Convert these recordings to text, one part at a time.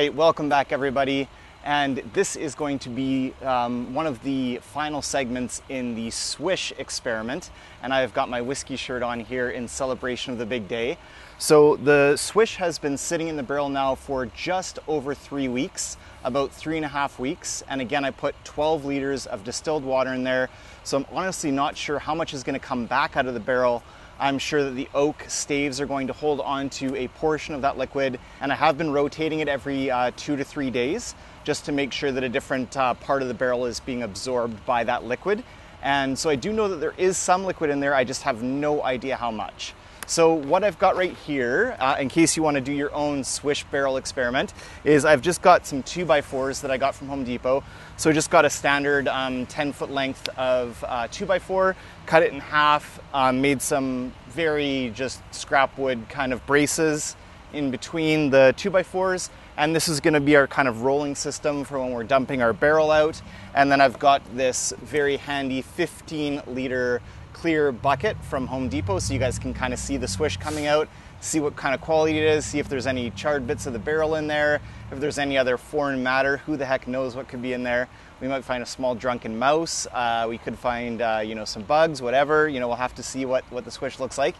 right, welcome back, everybody. And this is going to be um, one of the final segments in the Swish experiment. And I've got my whiskey shirt on here in celebration of the big day. So the Swish has been sitting in the barrel now for just over three weeks, about three and a half weeks. And again, I put 12 liters of distilled water in there. So I'm honestly not sure how much is going to come back out of the barrel I'm sure that the oak staves are going to hold on to a portion of that liquid, and I have been rotating it every uh, two to three days just to make sure that a different uh, part of the barrel is being absorbed by that liquid. And so I do know that there is some liquid in there, I just have no idea how much. So what I've got right here, uh, in case you want to do your own swish barrel experiment, is I've just got some 2x4s that I got from Home Depot. So I just got a standard um, 10 foot length of uh, 2x4, cut it in half, um, made some very just scrap wood kind of braces in between the 2x4s. And this is going to be our kind of rolling system for when we're dumping our barrel out. And then I've got this very handy 15 liter clear bucket from Home Depot so you guys can kind of see the swish coming out, see what kind of quality it is, see if there's any charred bits of the barrel in there, if there's any other foreign matter, who the heck knows what could be in there. We might find a small drunken mouse. Uh, we could find, uh, you know, some bugs, whatever. You know, we'll have to see what, what the swish looks like.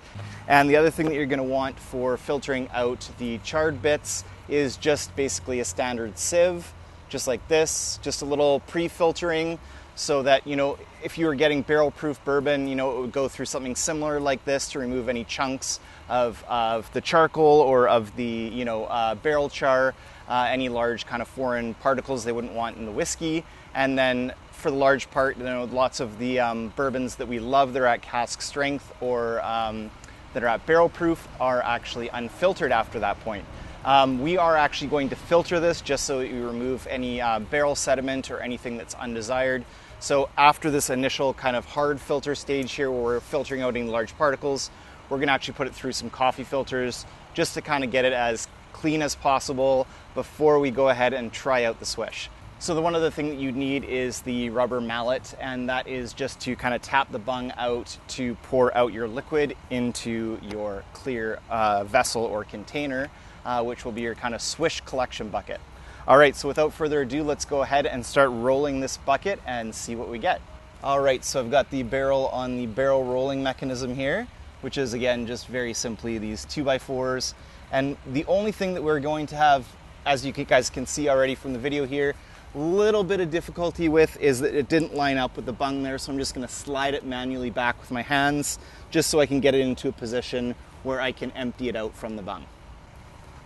And the other thing that you're going to want for filtering out the charred bits is just basically a standard sieve, just like this, just a little pre-filtering so that you know if you were getting barrel proof bourbon you know it would go through something similar like this to remove any chunks of, of the charcoal or of the you know uh, barrel char uh, any large kind of foreign particles they wouldn't want in the whiskey. And then for the large part you know lots of the um, bourbons that we love that are at cask strength or um, that are at barrel proof are actually unfiltered after that point um, we are actually going to filter this just so that we remove any uh, barrel sediment or anything that's undesired so after this initial kind of hard filter stage here where we're filtering out any large particles, we're gonna actually put it through some coffee filters just to kind of get it as clean as possible before we go ahead and try out the swish. So the one other thing that you need is the rubber mallet, and that is just to kind of tap the bung out to pour out your liquid into your clear uh, vessel or container, uh, which will be your kind of swish collection bucket. All right, so without further ado, let's go ahead and start rolling this bucket and see what we get. All right, so I've got the barrel on the barrel rolling mechanism here, which is again just very simply these two by fours. And the only thing that we're going to have, as you guys can see already from the video here, a little bit of difficulty with is that it didn't line up with the bung there, so I'm just gonna slide it manually back with my hands just so I can get it into a position where I can empty it out from the bung.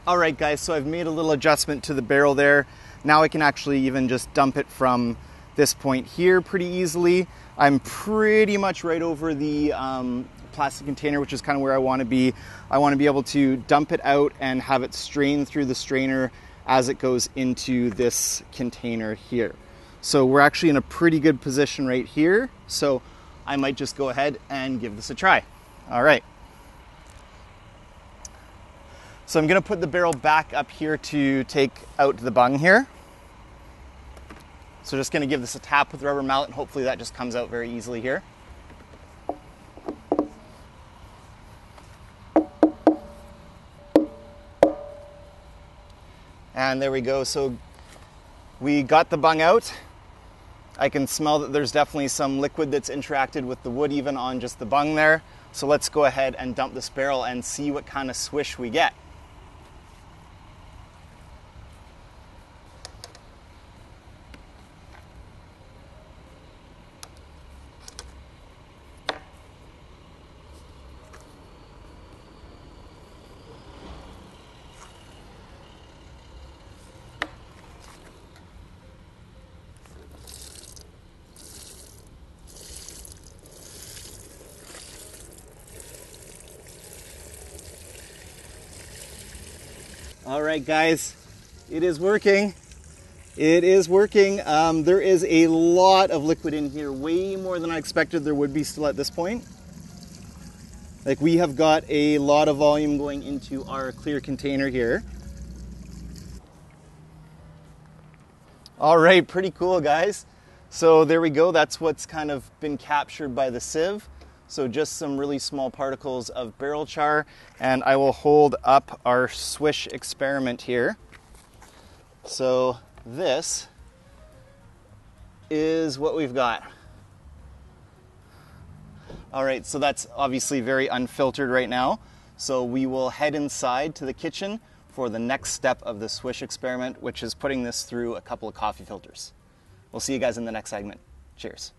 All right, guys, so I've made a little adjustment to the barrel there. Now I can actually even just dump it from this point here pretty easily. I'm pretty much right over the um, plastic container, which is kind of where I want to be. I want to be able to dump it out and have it strain through the strainer as it goes into this container here. So we're actually in a pretty good position right here. So I might just go ahead and give this a try. All right. So I'm gonna put the barrel back up here to take out the bung here. So just gonna give this a tap with the rubber mallet and hopefully that just comes out very easily here. And there we go. So we got the bung out. I can smell that there's definitely some liquid that's interacted with the wood even on just the bung there. So let's go ahead and dump this barrel and see what kind of swish we get. All right, guys, it is working. It is working. Um, there is a lot of liquid in here, way more than I expected there would be still at this point. Like we have got a lot of volume going into our clear container here. All right, pretty cool, guys. So there we go. That's what's kind of been captured by the sieve. So just some really small particles of barrel char. And I will hold up our swish experiment here. So this is what we've got. All right, so that's obviously very unfiltered right now. So we will head inside to the kitchen for the next step of the swish experiment, which is putting this through a couple of coffee filters. We'll see you guys in the next segment. Cheers.